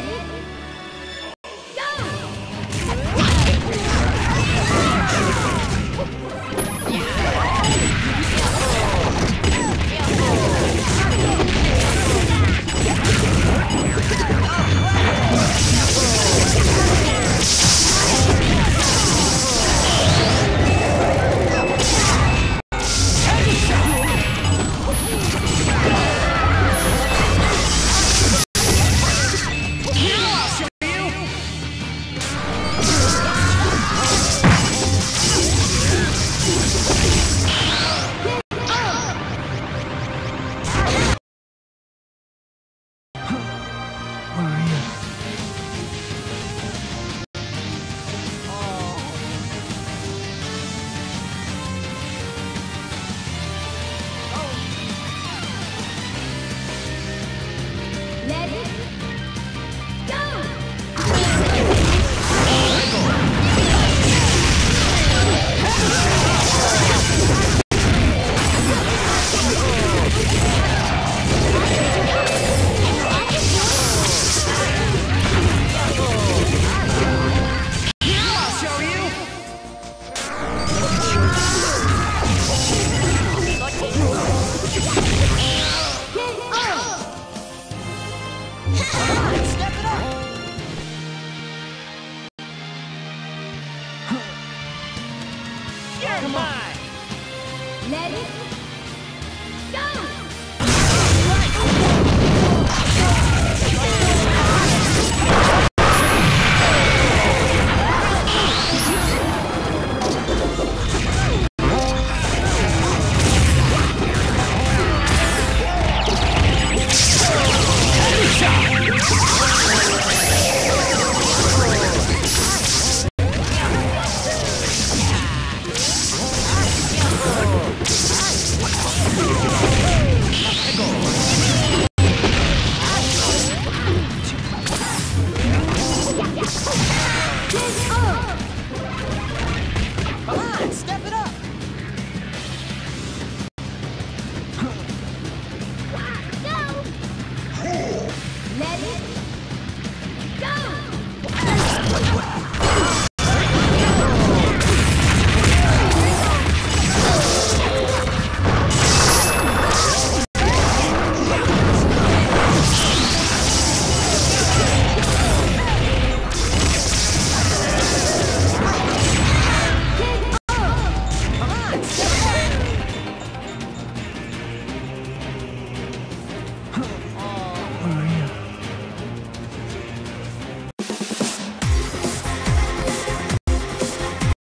ready? Let it